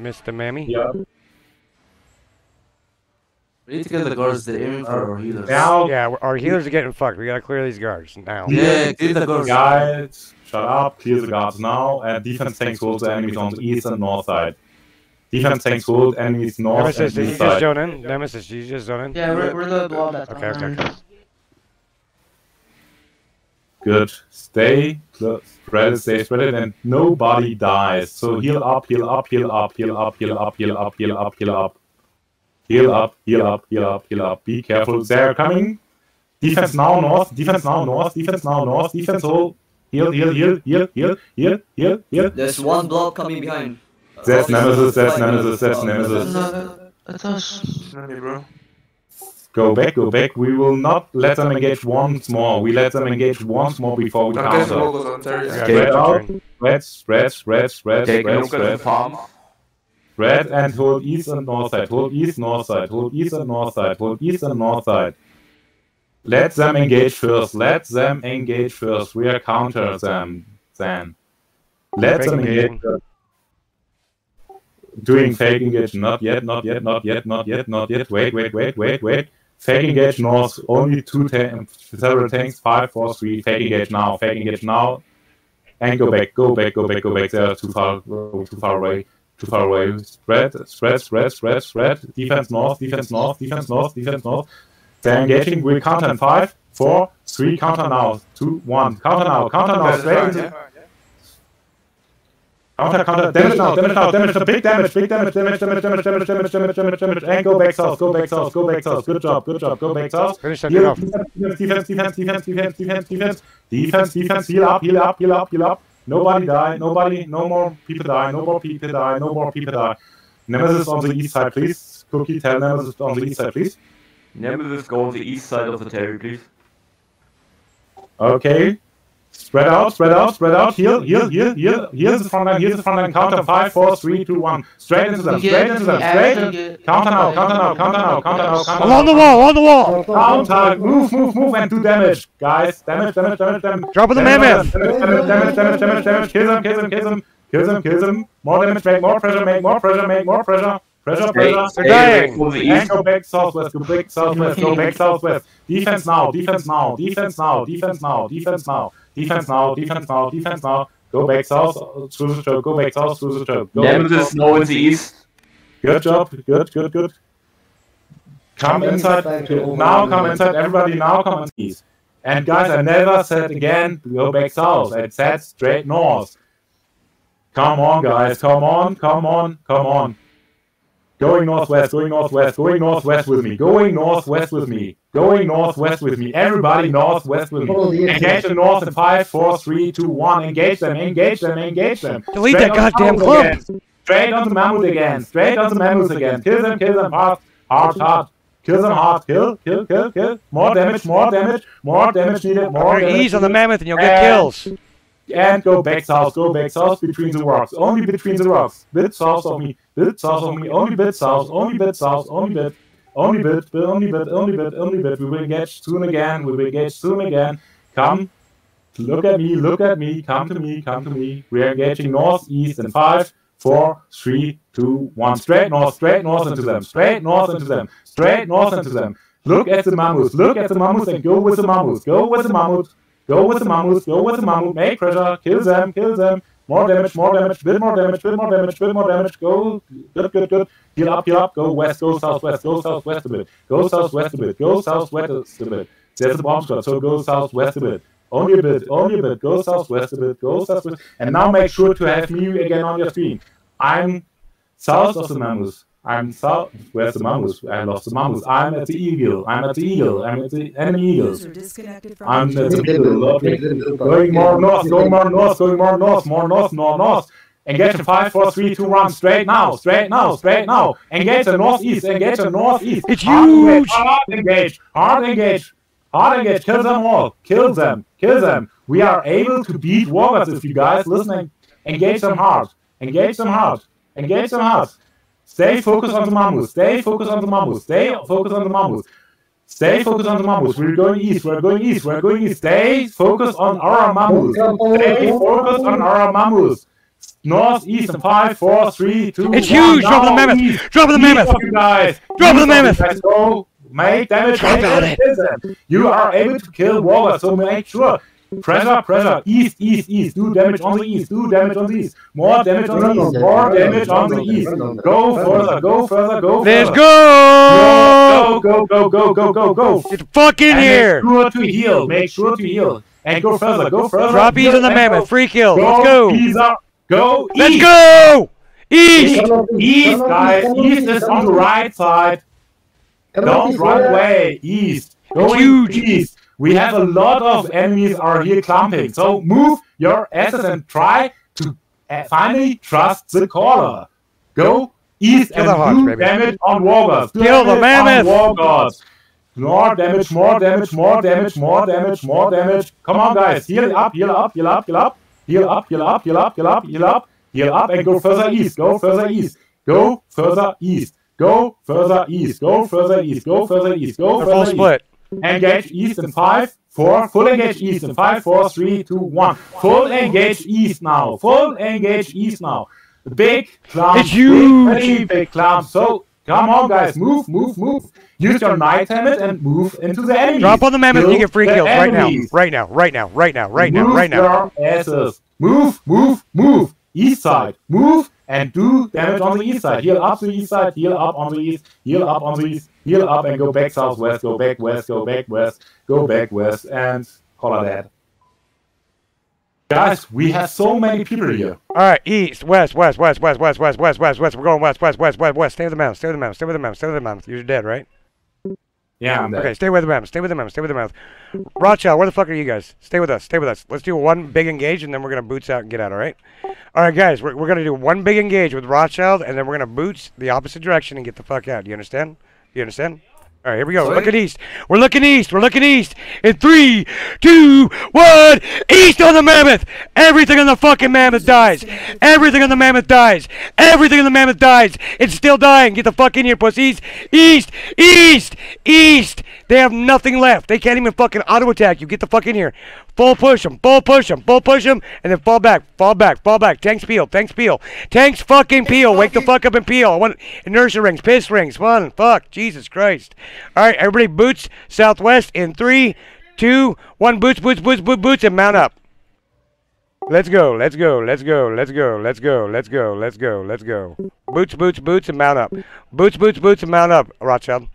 Mr. Mammy. Yeah. We need to get the guards the aiming for our healers. Now, Yeah, our healers are getting fucked. We gotta clear these guards now. Yeah, clear the guards. guys, shut up, clear the guards now, and defense tanks hold the enemies on the east and north side. Defense tanks hold enemies north Nemesis, and did you east just side. zone in? Nemesis, did you just zone in? Yeah, we're, we're the wall that's Okay, okay, okay. Good. Stay. Spread it, stay spread it, and nobody dies. So heal up, heal up, heal up, heal up, heal up, heal up, heal up, heal up. Heal up, heal up, heal up, heal up. Be careful. They're coming. Defense now north, defense now north, defense now north, defense hold. Heal, heal, heal, heal, heal, heal, heal, heal. There's one block coming behind. That's Oh, Nemesis, that's. Nemesis, that's Oh, Nemesis. No, that's us. Not me, bro. Go back, go back. We will not let them engage once more. We let them engage once more before we counter. logos on Terry. Spread out, turn. spread, spread, spread, spread, Take a spread, look at the spread. farm. Spread and hold east and north side. Hold east, north side. Hold east and north side. Hold east and north side. Let them engage first. Let them engage first. We are counter them then. Let Fake them engage first. Doing fake engage. Not yet, not yet, not yet, not yet, not yet. Wait, wait, wait, wait, wait. Fake engage north. Only two ta- several tanks. Five, four, three. Fake engage now. Fake engage now. And go back, go back, go back, go back. They are too far, too far away too far away. Spread, spread, spread, spread, spread. Defense north, defense north, defense north, defense north. They're engaging. We counter in five, four, three. Counter now. Two, one. Counter now. Counter now. That's Straight fine, into yeah. Counter, counter. Damage now. Damage now. Damage. now. Big damage. Big damage. Damage. Damage. Damage. Damage. Damage. Damage. Damage. Damage. And go back south. Go back south. Go back south. Good job. Good job. Go back south. Finish that Heal, off. defense, defense, defense, defense, defense, defense, defense, defense, defense, heal up, heal up, heal up, heal up. Nobody die, nobody, no more people die, no more people die, no more people die. Nemesis on the east side, please. Cookie, tell Nemesis on the east side, please. Nemesis, go on the east side of the Terry, please. Okay. Spread out, spread out, spread out. Heal, heal, heal, heal. Here's the front line, here's the front line. Counter five, four, three, two, one. Straight into them, straight into them, straight in. Counter now, counter now, counter now, counter now, counter Along the wall, on the wall! Counter, move, move, move, and do damage, guys. Damage, damage, damage, damage. Drop the mammoth! Damage, damage, damage, damage, damage, damage. Kill them, kill them, kill them. Kill them, kill them. More damage, make more pressure, make more pressure, make more pressure. Pressure, pressure. They're dying. Go the east. go back southwest, go back southwest, go back southwest. Defense now, defense now, defense now, defense now, defense now, defense now, defense now, defense now. Go back south through the choke, go back south through the choke. Go back Nemesis, south. no in the east. Good job, good, good, good. Come inside, now come inside, everybody now come inside. And guys, I never said again, go back south. I said straight north. Come on, guys, come on, come on, come on. Going northwest, going northwest, going northwest with me, going northwest with me, going northwest with me. Everybody northwest with me. Engage the north in five, four, three, two, one. Engage them, engage them, engage them. Delete Straight that goddamn mammoth club. again. Straight on the mammoth again. Straight on the mammoth again. Kill them, kill them hard, hard, hard. Kill them hard. Kill, kill, kill, kill. More damage, more damage, more damage needed, more Or damage. ease on the mammoth and you'll get And- kills. And go back south, go back south between the rocks. Only between the rocks. Bit south of me, bit south of me, only bit south, only bit south, only bit. Only bit, only bit, only bit, only bit. We will engage soon again, we will engage soon again. Come, look at me, look at me, come to me, come to me. We are engaging northeast in five, four, three, two, one. Straight north, straight north into them, straight north into them, straight north into them. Look at the mammoth, look at the mammoth and go with the mammoth, go with the mammoth. Go with the mammoth, go with the mammoth, make pressure, kill them, kill them. More damage, more damage, bit more damage, bit more damage, bit more damage. Go, good, good, good. Heal up, heal up, go west, go southwest, go southwest a bit. Go southwest a bit, go southwest a bit. There's a bomb squad, so go southwest a bit. Only a bit, only a bit, go southwest a bit, go southwest. And now make sure to have me again on your screen. I'm south of the mammoth. I'm south. Where's the mammoth? I lost the mammoth. I'm at the eagle. I'm at the eagle. I'm at the enemy eagles. User disconnected I'm at the middle. Going more north, going more north, going more north, more north, more north. Engage in 5, 4, 3, 2, 1. Straight now, straight now, straight now. Engage the northeast, engage the northeast. It's Hard engage, huge! Hard engage, hard engage, hard engage. Kill them all. Kill them, kill them. We are able to beat wargods if you guys listen. Engage them hard. Engage them hard. Engage them hard. Stay focused on the mammoth. Stay focused on the mammoth. Stay focused on the mammoth. Stay focused on the mammoth. We're going east. We're going east. We're going east. Stay focused on our mammoth. Stay focused on our mammoth. north, east, and five, four, three, two, It's one. huge! Drop the mammoth! east. Drop the mammoth! you guys. Drop the East of you mammoth! guys. Go make damage. Make damage. You are able to kill walkers, so make sure. Pressure, pressure, east, east, east. Do damage on the east. Do damage on the east. More damage on the east. More damage on the east. Go further. Go further. Go further. Let's Go, go! go, go, go, go, go, go. Get the fuck in here! Make sure to heal. Make sure to heal. And go further. Go further. Drop ease on the And mammoth. Free kill. Let's go! Ease up. Go. Let's go! East! East, guys. East is on the right side. Don't run away. East. Going huge. east. We have a lot of enemies are here clumping. So move your asses and try to uh, finally trust the caller. Go east Kill and do damage on wargods. Do Kill the mammoth. On wargods. More damage, more damage, more damage, more damage, more damage. Come on, guys. Heal up, heal up, heal up, heal up. Heal up, heal up, heal up, heal up, heal up. Heal up and go further east. Go further east. Go further east. Go further east. Go further east. Go further east. Go They're further full east. split. Engage east in five, four. Full engage east in five, four, three, two, one. Full engage east now. Full engage east now. Big clump. It's huge. Big, big clump. So come on, guys. Move, move, move. Use your knight helmet and move into the enemy. Drop on the mammoth and you get free kills right now. Right now. Right now. Right now. Right now. Right now. Move Your asses. Move, move, move. East side. Move and do damage on the east side. Heal up the east side. Heal up on the east. Heal up on the east. Heal up and go back southwest. Go back west. Go back west. Go back west and call it that. Guys, we have so many people here. All right, east, west, west, west, west, west, west, west, west, west. We're going west, west, west, west, west. Stay with the mammoth. Stay with the mammoth. Stay with the mammoth. Stay with the mammoth. You're dead, right? Yeah, I'm dead. Uh, okay, stay with the. Stay with the. Stay with the mammoth. Rothschild, where the fuck are you guys? Stay with us. Stay with us. Let's do one big engage, and then we're gonna boots out and get out. All right. All right, guys. We're, we're gonna do one big engage with Rothschild, and then we're gonna boots the opposite direction and get the fuck out. You understand? You understand? All right, here we go. We're looking east. We're looking east. We're looking east. In three, two, one. East on the mammoth. Everything on the fucking mammoth dies. Everything on the mammoth dies. Everything on the mammoth dies. It's still dying. Get the fuck in here, pussies. East, east, east. They have nothing left. They can't even fucking auto attack you. Get the fuck in here. Full push him. Full push him. Full push him. And then fall back. Fall back. Fall back. Tanks peel. Tanks peel. Tanks fucking peel. Wake the fuck up and peel. I want inertia rings. Piss rings. One. Fuck. Jesus Christ. All right. Everybody boots southwest in three, two, one. Boots, boots, boots, boots, boots, and mount up. Let's go, let's go, let's go, let's go, let's go, let's go, let's go, let's go. Boots, boots, boots, and mount up. Boots, boots, boots, and mount up, Rothschild.